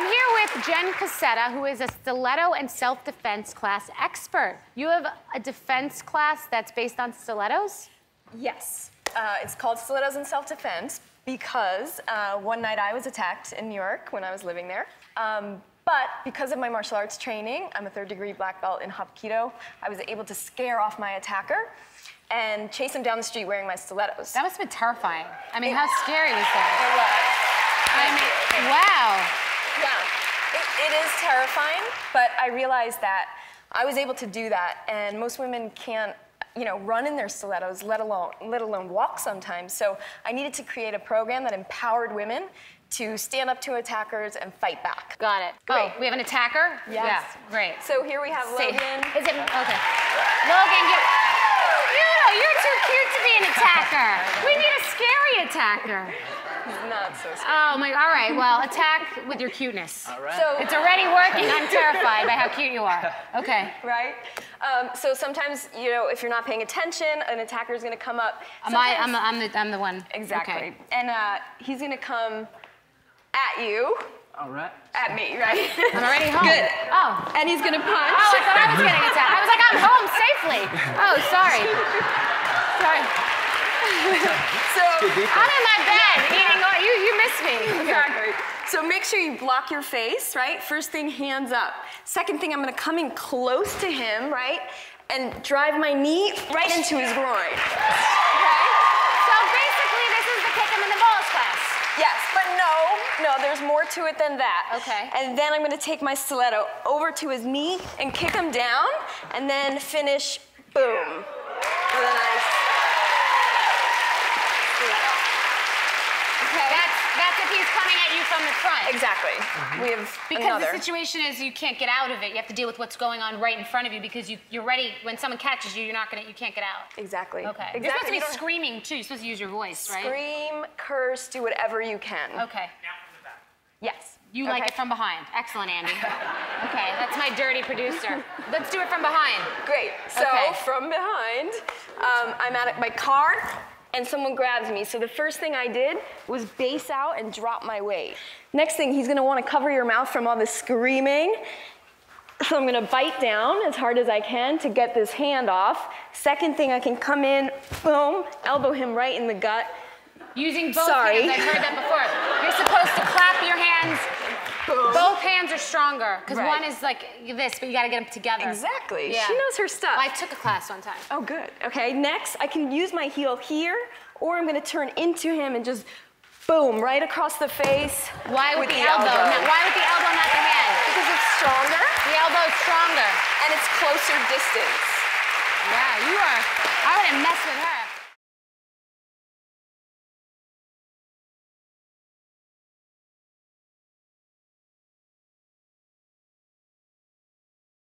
I'm here with Jen Cassetta, who is a stiletto and self-defense class expert. You have a defense class that's based on stilettos? Yes. Uh, it's called Stilettos and Self-Defense because uh, one night I was attacked in New York when I was living there. Um, but because of my martial arts training, I'm a third degree black belt in Hapkido, I was able to scare off my attacker and chase him down the street wearing my stilettos. That must have been terrifying. I mean, how scary was that? It was. I mean, wow. Yeah, it, it is terrifying, but I realized that I was able to do that, and most women can't, you know, run in their stilettos, let alone let alone walk sometimes. So I needed to create a program that empowered women to stand up to attackers and fight back. Got it. Oh, great. Oh, we have an attacker? Yes. Yeah, great. So here we have Say- Logan. Is it okay? Logan, you, you know, you're too cute to be an attacker. We need a scary attacker. He's not so scary. Oh my. All right. Well, attack with your cuteness. All right. So It's already working. I'm terrified by how cute you are. Okay. right? Um, so sometimes, you know, if you're not paying attention, an attacker is going to come up. Am I? I'm, I'm the. I'm the one. exactly. Okay. And uh, he's going to come at you, All right. at me, right? I'm already home. Good. Oh. And he's going to punch. Oh, I thought I was getting attacked. I was like, I'm home safely. Oh, sorry. Sorry. so I'm in my bed eating. all- You, you missed me. Exactly. So make sure you block your face, right? First thing, hands up. Second thing, I'm gonna come in close to him, right? And drive my knee right into his groin. Okay? So basically, this is the kick him in the balls class. Yes, but no, no, there's more to it than that. Okay. And then I'm gonna take my stiletto over to his knee and kick him down, and then finish, boom, with a nice stiletto. Okay? That's that's if he's coming at you from the front. exactly. We have Because another. the situation is you can't get out of it. You have to deal with what's going on right in front of you because you, you're ready. When someone catches you, you're not gonna. You can't get out. Exactly. Okay. Exactly. You're supposed to be screaming too. You're supposed to use your voice, right? Scream, curse, do whatever you can. Okay. Now from the back. Yes. You like it from behind. Excellent, Andy. okay, that's my dirty producer. Let's do it from behind. Great. So Okay. from behind, um, I'm at my car, and someone grabs me. So the first thing I did was base out and drop my weight. Next thing, he's gonna want to cover your mouth from all the screaming. So I'm gonna bite down as hard as I can to get this hand off. Second thing, I can come in, boom, elbow him right in the gut. Using both Sorry. hands. I've heard that before. You're supposed to clap your hands. Both hands are stronger because Right. one is like this, but you got to get them together. Exactly. Yeah. She knows her stuff. I took a class one time. Oh, good. Okay, next, I can use my heel here, or I'm gonna turn into him and just boom, right across the face. Why with, with the, the elbow? elbow. Not, why with the elbow, not the hand? Because it's stronger The elbow's stronger. and it's closer distance. Yeah, you are. I wouldn't mess with her.